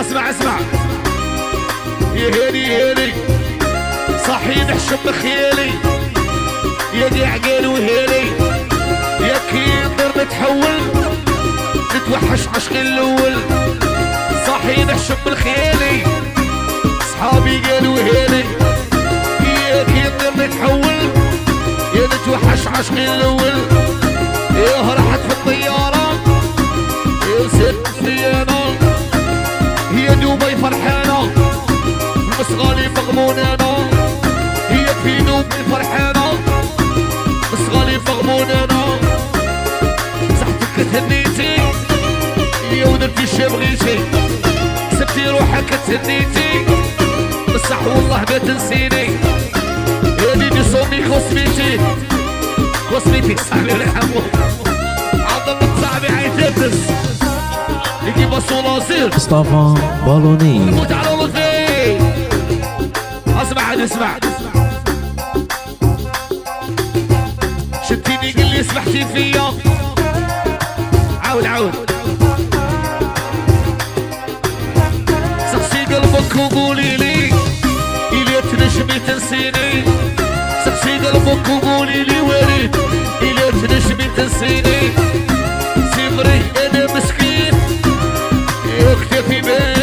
اسمع اسمع. يا هيلي هيلي. صاحي نحشم بخيالي. يا دي عقال وهيلي. يا كي نقدر نتحول نتوحش عشقي الأول. صاحي نحشم بالخيالي صحابي قالوا هيلي. يا كي نقدر نتحول يا نتوحش عشقي الأول. مسغالي مغمون أنا هي في دبي فرحانة مسغالي مغمون أنا صحتك تهنيتي. يا ودرتي شي بغيتي سبتي روحك تهنيتي. بصح والله ما تنسيني. يا ديدي صومي كوسميتي كوسميتي صاحبي الله يرحمه عظم صاحبي عيتبس يجي بصوا لصير مصطفى بالوني. اسمع اسمع. شتيني قل لي سمحتي فيا عاود عاود. سقسي قلبك وقولي لي إلي تنجمي تنسيني. سقسي قلبك وقولي لي ويلي إلي تنجمي تنسيني. سيمري أنا مسكين. يختفي بيني